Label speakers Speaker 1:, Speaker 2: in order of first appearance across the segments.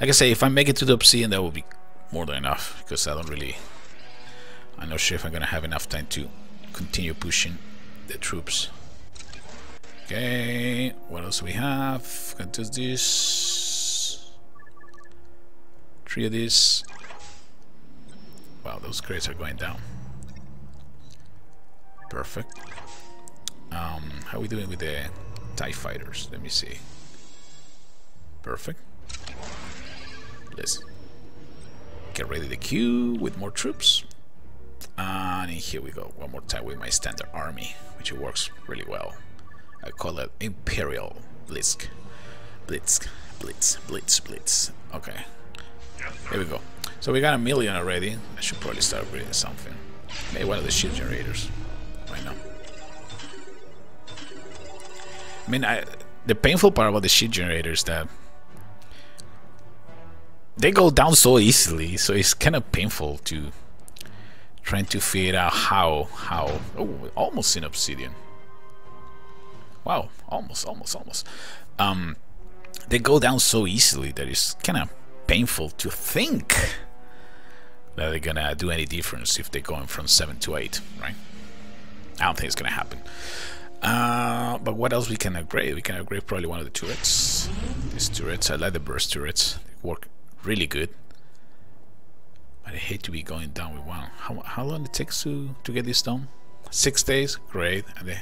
Speaker 1: Like I say, if I make it to the Obsidian, that will be more than enough because I don't really. I'm not sure if I'm gonna have enough time to continue pushing the troops. Okay, what else we have? Got just this. Three of these. Wow, those crates are going down. Perfect. Um, how are we doing with the TIE fighters? Let me see. Perfect. Let's get ready to queue with more troops. And here we go, one more time with my standard army, which works really well. I call it Imperial Blitz. Blitz, Blitz, Blitz, Blitz. Okay, here we go. So we got a million already. I should probably start upgrading something. Maybe one of the shield generators. Why not? I mean, I, the painful part about the shield generators that they go down so easily, so it's kind of painful to trying to figure out how how. Oh almost in obsidian. Wow almost almost almost. Um they go down so easily that it's kind of painful to think that they're gonna do any difference if they're going from 7 to 8 right? I don't think it's gonna happen. Uh, but what else we can upgrade? We can upgrade probably one of the turrets. These turrets I like the burst turrets. They work really good But I hate to be going down with one. How, how long it takes to, to get this done? Six days? Great. And the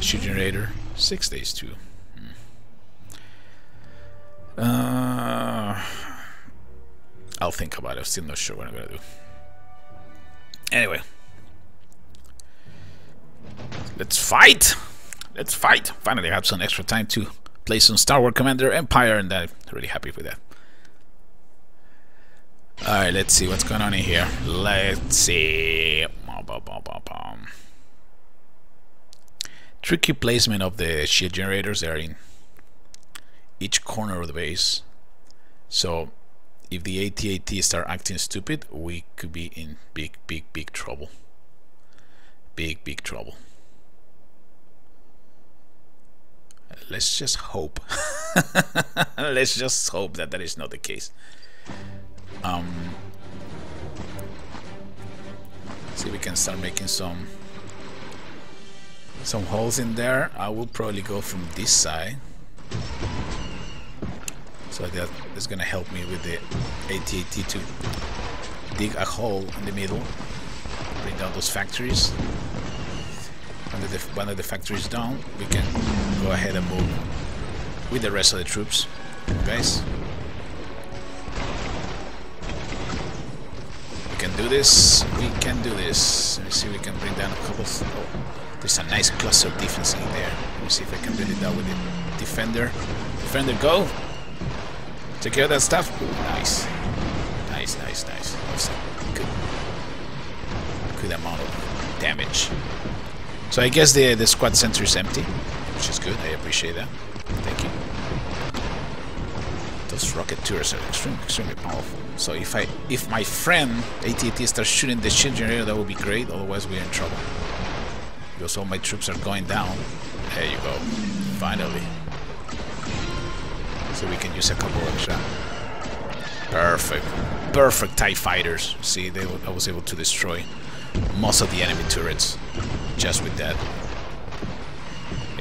Speaker 1: shield generator? Six days too. Hmm. Uh, I'll think about it. I'm still not sure what I'm gonna do. Anyway. Let's fight! Let's fight! Finally I have some extra time to play some Star Wars Commander Empire and I'm really happy with that. Alright, let's see what's going on in here. Let's see. Tricky placement of the shield generators. They're in each corner of the base. So if the AT-AT start acting stupid, we could be in big, big, big trouble. Big, big trouble. Let's just hope. Let's just hope that that is not the case. Um, see we can start making some some holes in there. I will probably go from this side. So that is gonna help me with the AT-AT to dig a hole in the middle, bring down those factories. When the, when the factory is down, we can go ahead and move with the rest of the troops. Guys, can do this. We can do this. Let me see if we can bring down a couple. Oh, there's a nice cluster of defense in there. Let me see if I can bring it down with the defender. Defender, go. Take care of that stuff. Ooh, nice. Nice, nice, nice. That's a good, good amount of damage. So I guess the the squad center is empty, which is good. I appreciate that. Thank you. Those rocket tours are extremely, extremely powerful. So if I, if my friend AT-AT starts shooting the shield generator, that would be great. Otherwise, we're in trouble. Because all my troops are going down. There you go. Finally. So we can use a couple extra. Perfect. Perfect TIE fighters. See, they, I was able to destroy most of the enemy turrets just with that.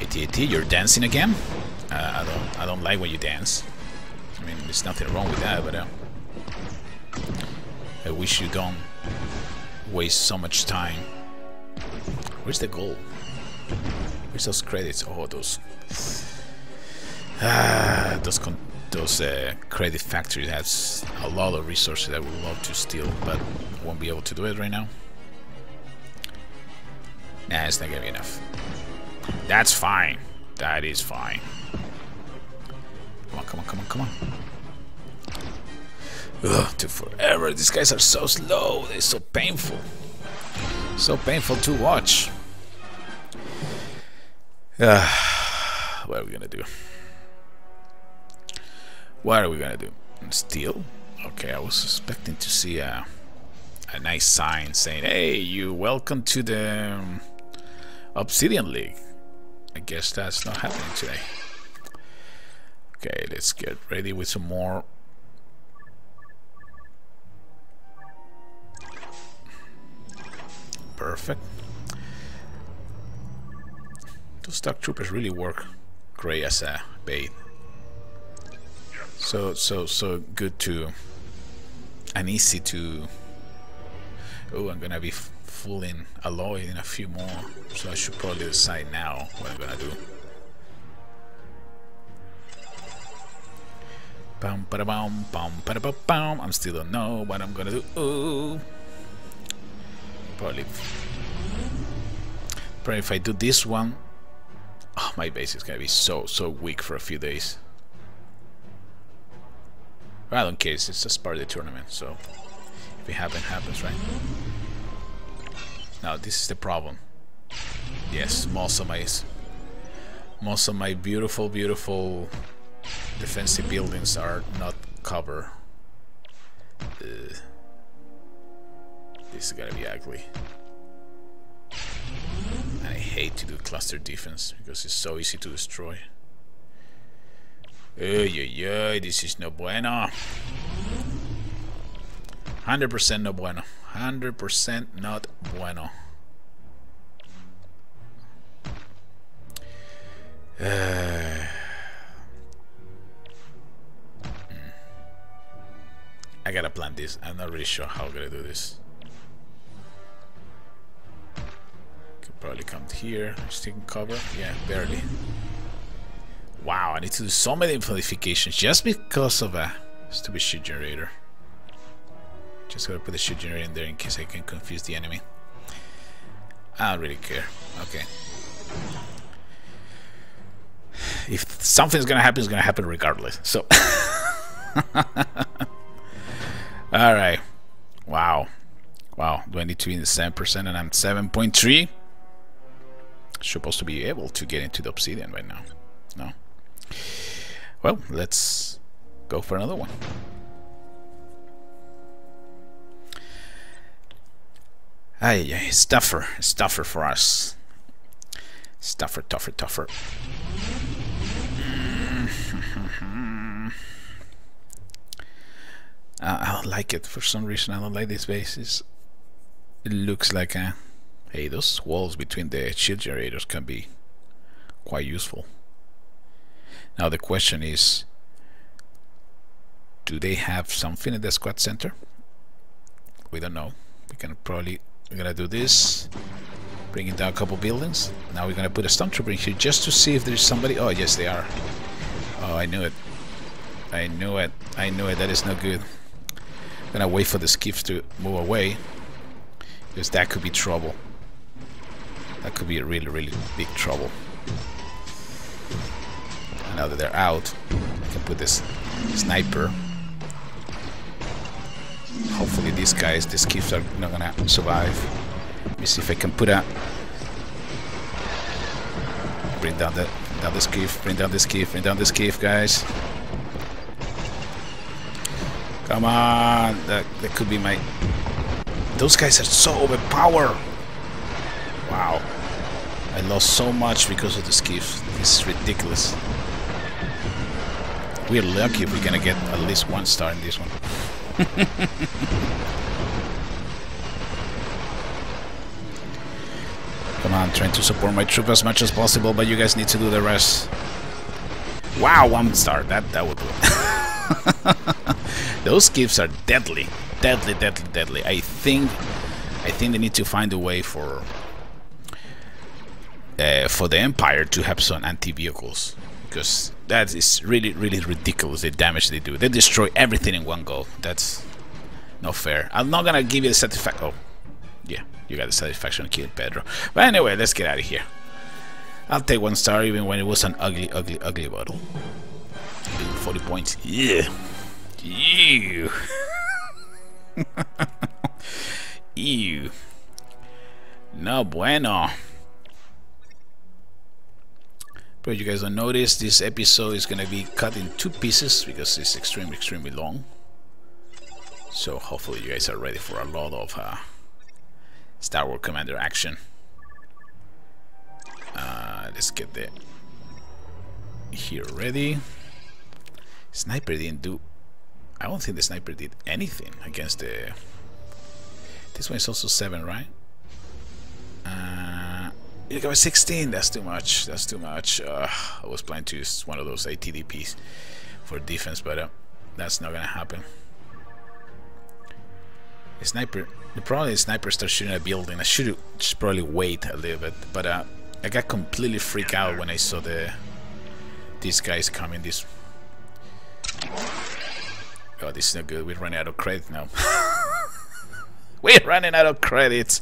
Speaker 1: AT-AT, you're dancing again? Uh, I don't, I don't like when you dance. I mean, there's nothing wrong with that, but uh, I wish you don't waste so much time. Where's the goal? Where's those credits? Oh, those... Ah, those those uh, credit factories has a lot of resources I would love to steal, but won't be able to do it right now. Nah, it's not gonna be enough. That's fine. That is fine. Come on, come on, come on, come on. Ugh, took forever. These guys are so slow. They're so painful. So painful to watch. Uh, what are we gonna do? What are we gonna do? Steal? Okay, I was expecting to see a a nice sign saying, "Hey, you welcome to the um, Obsidian League." I guess that's not happening today. Okay, let's get ready with some more. Perfect. Those Dark Troopers really work great as a bait. So, so, so good to and easy to. Oh, I'm gonna be fooling Aloy in a few more, so I should probably decide now what I'm gonna do. Bum, ba bum, bum, ba ba bum. I'm still don't know what I'm gonna do. Ooh. Probably. Probably if I do this one, oh, my base is gonna be so so weak for a few days. I don't care, it's just part of the tournament, so if it happens, happens, right? Now this is the problem. Yes, most of my most of my beautiful, beautiful defensive buildings are not covered. Uh, this is gonna be ugly. I hate to do cluster defense because it's so easy to destroy. Uy, uy, uy, this is no bueno. 100% no bueno. 100% not bueno. Uh, I gotta plan this. I'm not really sure how I'm gonna do this. Could probably come here. Just taking cover. Yeah, barely. Wow, I need to do so many modifications just because of a stupid shit generator. Just gotta put the shit generator in there in case I can confuse the enemy. I don't really care. Okay. If something's gonna happen, it's gonna happen regardless. So. Alright. Wow. Wow. Do I need to be in the 7% and I'm 7.3? Supposed to be able to get into the obsidian right now. No. Well, let's go for another one. Ay, ay, stuffer, stuffer for us. Stuffer, tougher, tougher. I don't like it for some reason. I don't like these bases. It looks like a. Hey, those walls between the shield generators can be quite useful. Now the question is, do they have something in the squad center? We don't know. We can probably we're gonna do this, bringing down a couple buildings. Now we're gonna put a stormtrooper in here just to see if there's somebody. Oh yes, they are. Oh, I knew it. I knew it. I knew it. That is no good. I'm gonna wait for the skiffs to move away, because that could be trouble. That could be a really, really big trouble now that they're out, I can put this sniper. Hopefully these guys, these skiffs are not gonna survive. Let me see if I can put a bring down the down the skiff, bring down the skiff, bring down the skiff, guys. Come on, that that could be my. Those guys are so overpowered. Wow, I lost so much because of the skiff. This is ridiculous. We're lucky if we're gonna get at least one star in this one. Come on, trying to support my troop as much as possible, but you guys need to do the rest. Wow, one star. That that would do it. Those skiffs are deadly. Deadly, deadly, deadly. I think I think they need to find a way for uh, for the Empire to have some anti-vehicles because that is really, really ridiculous the damage they do. They destroy everything in one go. That's not fair. I'm not gonna give you the satisfaction. Oh, yeah, you got the satisfaction of killing Pedro. But anyway, let's get out of here. I'll take one star even when it was an ugly, ugly, ugly bottle. 40 points. Yeah. Ew. Ew. No bueno. But you guys don't notice, this episode is going to be cut in two pieces because it's extremely, extremely long. So hopefully you guys are ready for a lot of uh, Star Wars Commander action. Uh, let's get the here ready. Sniper didn't do... I don't think the sniper did anything against the... This one is also 7, right? Uh, you got 16. That's too much. That's too much. Uh, I was planning to use one of those ATDPs for defense, but uh, that's not gonna happen. The sniper. The problem is sniper starts shooting a building. I should probably wait a little bit, but uh, I got completely freaked out when I saw the these guys coming. This. Oh, this is not good. We're running out of credit now. We're running out of credits.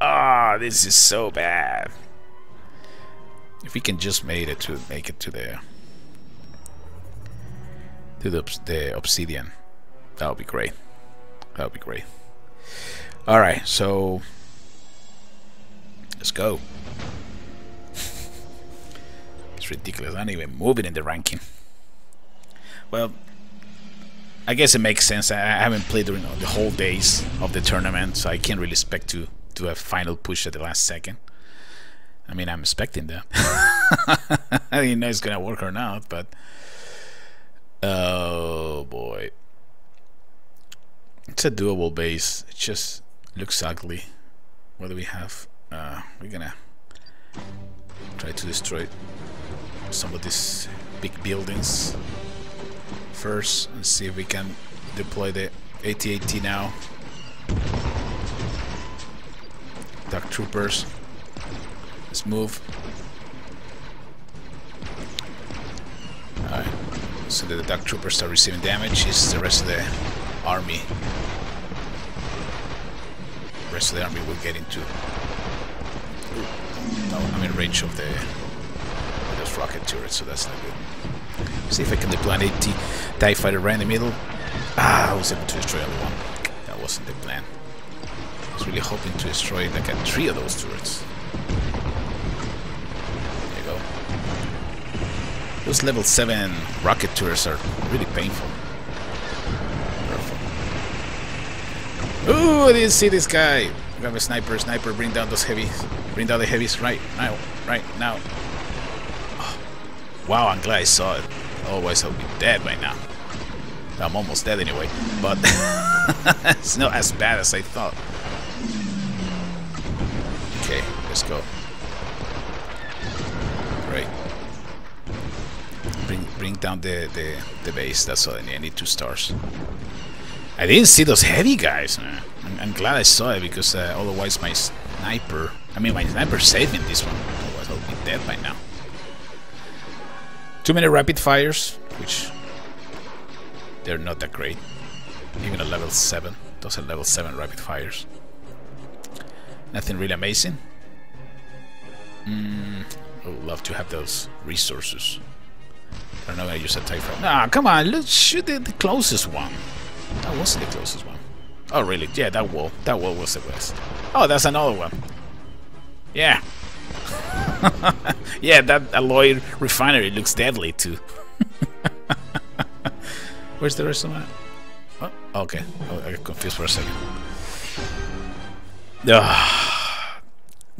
Speaker 1: Ah, oh, this is so bad. If we can just make it to make it to the to the, the obsidian, that would be great. That would be great. All right, so let's go. it's ridiculous. I'm not even moving in the ranking. Well, I guess it makes sense. I haven't played during the whole days of the tournament, so I can't really expect to do a final push at the last second. I mean, I'm expecting that. I didn't know it's gonna work or not, but oh boy, it's a doable base. It just looks ugly. What do we have? Uh, we're gonna try to destroy some of these big buildings first and see if we can deploy the AT-AT now. Dark Troopers. Let's move. Alright. So the Dark Troopers are receiving damage. Is the rest of the army. The rest of the army will get into. no, I'm in range of the those rocket turrets, so that's not good. See if I can deploy an 80 TIE fighter right in the middle. Ah, I was able to destroy only one. That wasn't the plan was really hoping to destroy like a three of those turrets. There you go. Those level 7 rocket turrets are really painful. Ooh, I didn't see this guy. Grab a sniper, sniper, bring down those heavies. Bring down the heavies right now, right now. Oh. Wow, I'm glad I saw it. Otherwise, I'll be dead by now. I'm almost dead anyway, but it's not as bad as I thought. Okay, let's go. Great. Bring bring down the, the, the base, that's all I need. I need two stars. I didn't see those heavy guys, man. I'm, I'm glad I saw it because uh, otherwise my sniper... I mean, my sniper saved me this one. Otherwise I'll be dead by now. Too many rapid fires, which... They're not that great. Even a level 7. Those are level 7 rapid fires. Nothing really amazing. Mm, I would love to have those resources. I don't know. I use a TIE fighter. Nah, come on. Let's shoot the, the closest one. That wasn't the closest one. Oh, really? Yeah, that wall. That wall was the best. Oh, that's another one. Yeah. yeah, that alloy refinery looks deadly too. Where's the rest of that? Oh, okay. I got confused for a second. Ugh.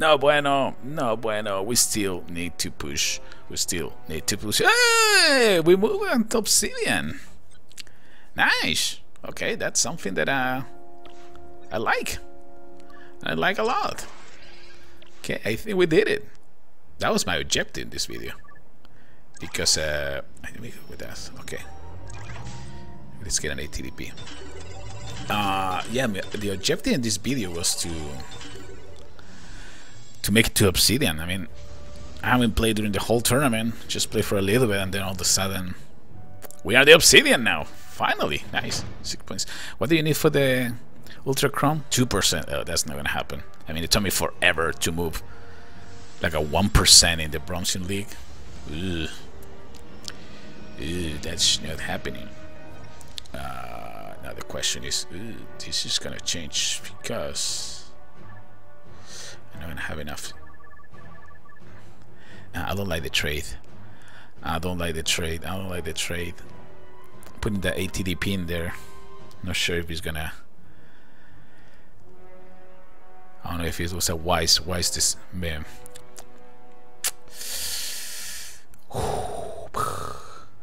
Speaker 1: No bueno, no bueno. We still need to push. We still need to push. Hey, we move on to obsidian. Nice. Okay, that's something that uh, I like. I like a lot. Okay, I think we did it. That was my objective in this video. Because, uh, let me go with that. Okay. Let's get an ATDP. Uh, yeah, the objective in this video was to to make it to Obsidian. I mean, I haven't played during the whole tournament, just play for a little bit, and then all of a sudden, we are the Obsidian now. Finally, nice, six points. What do you need for the Ultra Chrome? Two percent. Oh, that's not gonna happen. I mean, it took me forever to move like a one percent in the Bronzium League. Ugh. Ugh, that's not happening. Uh, now the question is, this is gonna change because I don't have enough. I don't like the trade. I don't like the trade. I don't like the trade. Putting the ATDP in there. Not sure if he's gonna. I don't know if it was a wise, wise this man.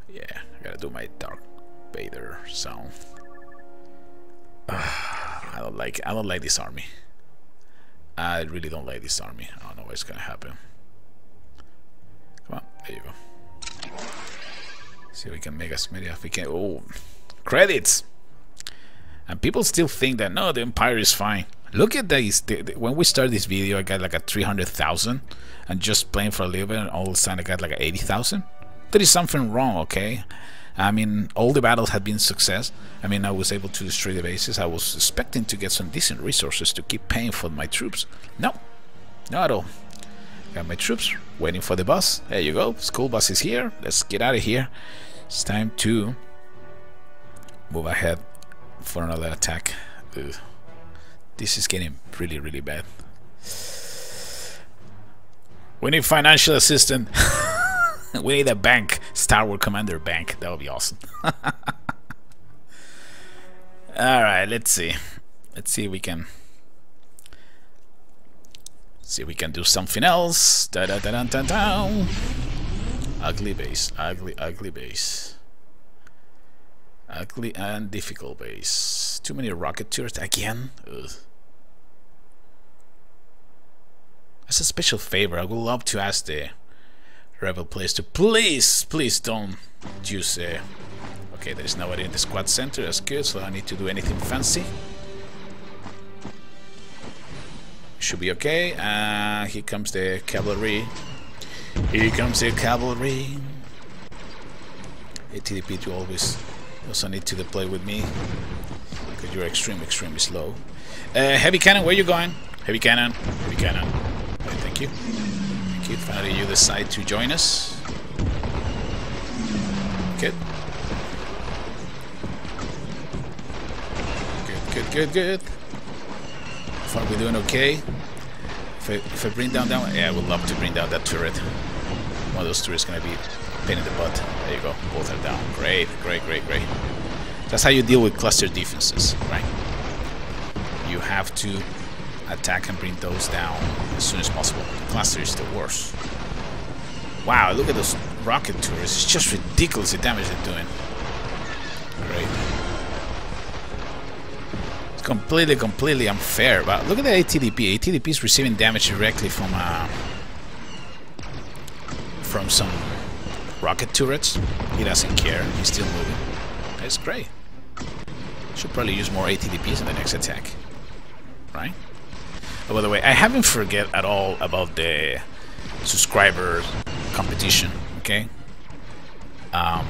Speaker 1: yeah, I gotta do my Dark Vader sound. I don't like I don't like this army. I really don't like this army. I don't know what's gonna happen. Come on, there you go. See if we can make as many as we can. Oh, credits! And people still think that no, the Empire is fine. Look at this. When we started this video, I got like a 300,000, and just playing for a little bit, and all of a sudden I got like 80,000. There is something wrong, okay? I mean, all the battles had been success. I mean, I was able to destroy the bases. I was expecting to get some decent resources to keep paying for my troops. No, not at all. Got my troops waiting for the bus. There you go. School bus is here. Let's get out of here. It's time to move ahead for another attack. Ugh. This is getting really, really bad. We need financial assistance. we need a bank. Star Wars Commander Bank. That would be awesome. Alright, let's see. Let's see if we can see if we can do something else. Da da da da da da. Ugly base, ugly, ugly base. Ugly and difficult base. Too many rocket turrets again? Ugh. As a special favor, I would love to ask the Rebel players to please, please don't use... Uh, okay, there's nobody in the squad center, that's good, so I need to do anything fancy. Should be okay. Uh, here comes the cavalry. Here comes the cavalry. ATDP to always also need to deploy with me because you're extremely, extremely slow. Uh, heavy cannon, where you going? Heavy cannon, heavy cannon. Okay, thank you. Thank you. Finally, you decide to join us. Good. Good, good, good, good. Far we doing okay. If I, if I bring down that one, yeah, I would love to bring down that turret. One of those turrets is gonna be pain in the butt. There you go, both are down. Great, great, great, great. That's how you deal with cluster defenses, right? You have to attack and bring those down as soon as possible. Cluster is the worst. Wow, look at those rocket turrets. It's just ridiculous the damage they're doing. Great. It's completely, completely unfair. But look at the ATDP. ATDP is receiving damage directly from uh, from some rocket turrets. He doesn't care. He's still moving. That's great. Should probably use more ATDPs in the next attack. Right? Oh, by the way, I haven't forget at all about the subscriber competition, okay? Um,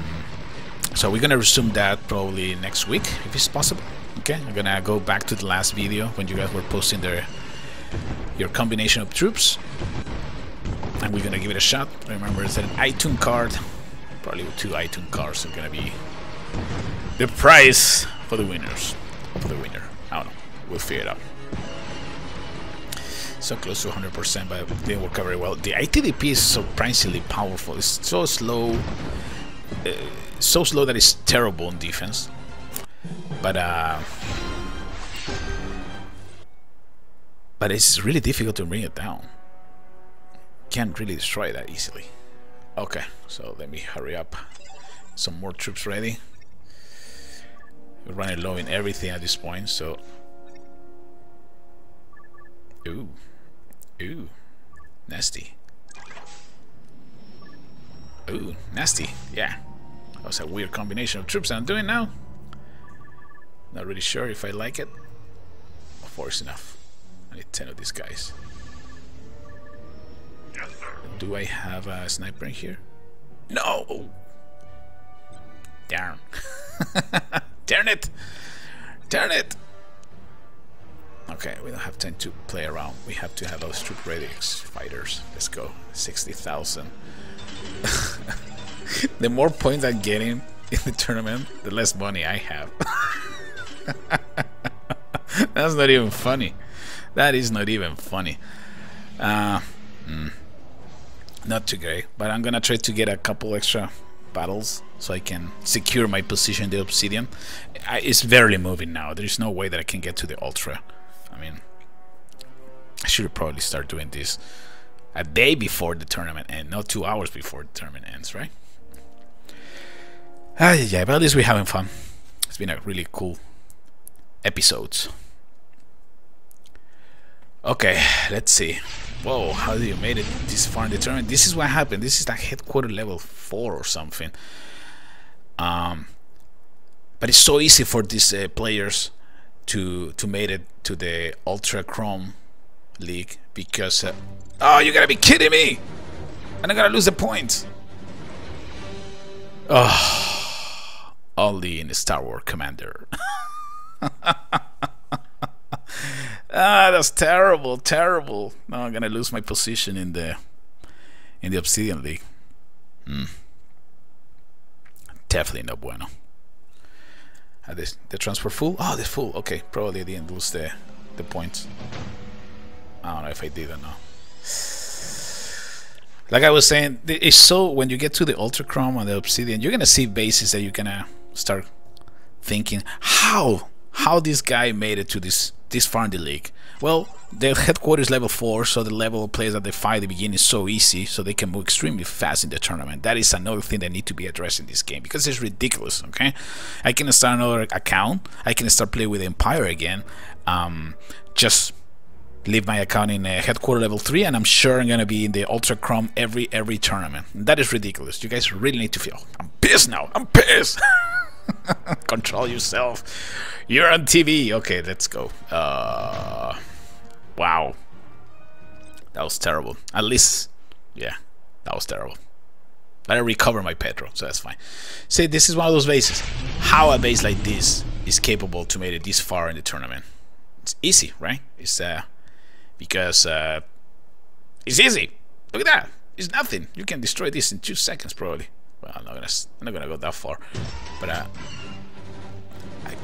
Speaker 1: so we're gonna resume that probably next week, if it's possible. Okay, I'm gonna go back to the last video when you guys were posting their your combination of troops and we're gonna give it a shot. Remember, it's an iTunes card. Probably two iTunes cards are gonna be the prize for the winners. For the winner. I don't know. We'll figure it out. So close to 100%, but they didn't work out very well. The ATDP is surprisingly powerful. It's so slow. Uh, so slow that it's terrible in defense. But, uh... But it's really difficult to bring it down can't really destroy that easily. Okay, so let me hurry up. Some more troops ready. We're running low in everything at this point, so... Ooh. Ooh. Nasty. Ooh, nasty. Yeah. That was a weird combination of troops I'm doing now. Not really sure if I like it. Force enough. I need 10 of these guys. Do I have a sniper in here? No! Darn. Darn it! Darn it! Okay, we don't have time to play around. We have to have those troop radix fighters. Let's go. 60,000. the more points I'm getting in the tournament, the less money I have. That's not even funny. That is not even funny. Uh, mm not too great, but I'm gonna try to get a couple extra battles so I can secure my position in the Obsidian. I, it's barely moving now. There's no way that I can get to the Ultra. I mean, I should probably start doing this a day before the tournament ends, not two hours before the tournament ends, right? Ah, yeah, but at least we're having fun. It's been a really cool episode. Okay, let's see. Whoa, how did you made it this far in the tournament? This is what happened. This is like headquarter level 4 or something. Um, but it's so easy for these uh, players to to made it to the Ultra Chrome League because... Uh, oh, you gotta be kidding me! And I'm gonna lose the points! Oh, only in Star Wars Commander. ah, that's terrible, terrible. Now I'm gonna lose my position in the in the Obsidian League. Hmm. Definitely no bueno. Uh, this, the transfer full? Oh, the full. Okay, probably I didn't lose the the points. I don't know if I did or not. Like I was saying, it's so when you get to the Ultra Chrome and the Obsidian, you're gonna see bases that you're gonna start thinking, how how this guy made it to this this far in the league. Well, their headquarters level 4, so the level of players that they fight at the beginning is so easy, so they can move extremely fast in the tournament. That is another thing that need to be addressed in this game, because it's ridiculous, okay? I can start another account, I can start playing with Empire again, um, just leave my account in uh, headquarter level 3 and I'm sure I'm gonna be in the Ultra Chrome every every tournament. That is ridiculous. You guys really need to feel I'm pissed now. I'm pissed. Control yourself. You're on TV. Okay, let's go. Uh, wow. That was terrible. At least, yeah, that was terrible. I recover my petrol, so that's fine. See, this is one of those bases. How a base like this is capable to make it this far in the tournament? It's easy, right? It's uh, because uh, it's easy. Look at that. It's nothing. You can destroy this in two seconds, probably. Well, I'm not gonna, I'm not gonna go that far, but uh, I'm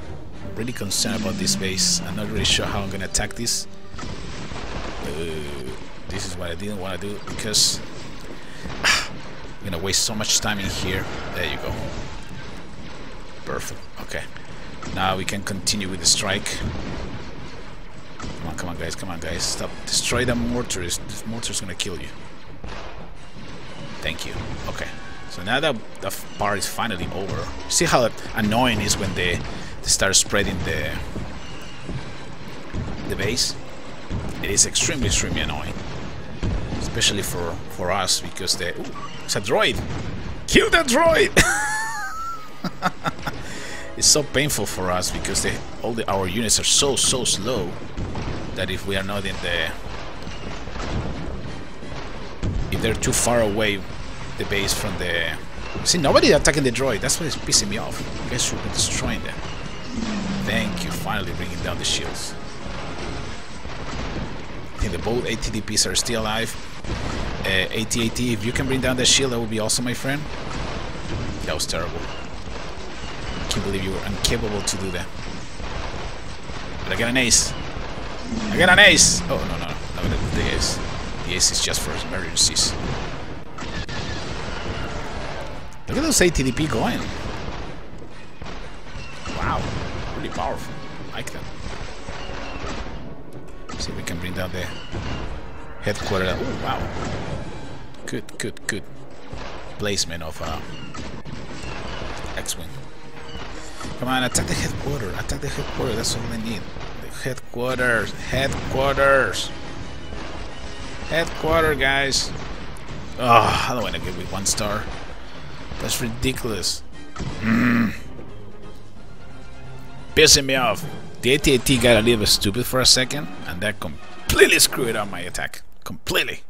Speaker 1: really concerned about this base. I'm not really sure how I'm gonna attack this. Uh, this is what I didn't want to do because I'm gonna waste so much time in here. There you go. Perfect. Okay. Now we can continue with the strike. Come on, come on, guys, come on, guys. Stop. Destroy the mortars. This mortar's gonna kill you. Thank you. Okay. So now that the part is finally over. See how annoying is when they, they start spreading the the base? It is extremely, extremely annoying. Especially for, for us, because the... Ooh, it's a droid! Kill that droid! it's so painful for us because they, all the, our units are so, so slow that if we are not in the... If they're too far away the base from the... See, nobody attacking the droid. That's what is pissing me off. You guys should be destroying them. Thank you, finally bringing down the shields. I think the both ATDPs are still alive. Uh, AT-AT, if you can bring down the shield, that would be awesome, my friend. That was terrible. I can't believe you were incapable to do that. But I got an ace. I got an ace! Oh, no, no, no, no the ace. The ace is just for emergencies. Look at those ATDP going. Wow, really powerful. I like that. See if we can bring down the headquarters. Oh, wow. Good, good, good placement of uh, X-Wing. Come on, attack the headquarters. Attack the headquarters. That's all they need. The headquarters. Headquarters. Headquarters, guys. Oh, I don't want to give me one star. That's ridiculous. Mm. Pissing me off. The AT-AT got a little bit stupid for a second, and that completely screwed up my attack. Completely.